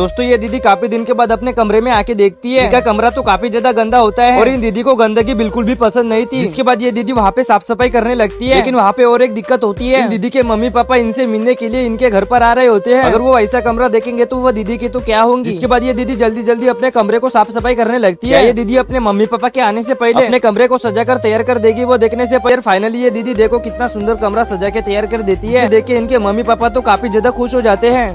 दोस्तों ये दीदी काफ़ी दिन के बाद अपने कमरे में आके देखती है। इनका कमरा तो काफ़ी ज़्यादा गंदा होता है और इन दीदी को गंदगी बिल्कुल भी पसंद नहीं थी। इसके बाद ये दीदी वहाँ पे साफ़ सफ़ाई करने लगती है। लेकिन वहाँ पे और एक दिक्कत होती है। इन दीदी के मम्मी पापा इनसे मिलने के लिए इनके घर पर आ रहे होते हैं। अगर वो ऐसा कमरा देखेंगे तो वो दीदी की तो क्या होंगी? इसके बाद ये दीदी जल्दी जल्दी अपने कमरे को साफ़ सफ़ाई करने लगती है। ये दीदी अपने मम्मी पापा के आने से पहले अपने कमरे को सजा कर तैयार कर देगी। वो देखने से पहले फाइनली ये दीदी देखो कितना सुंदर कमरा सजा के तैयार कर देती है। देख के इनके मम्मी पापा तो काफ़ी ज़्यादा खुश हो जाते हैं।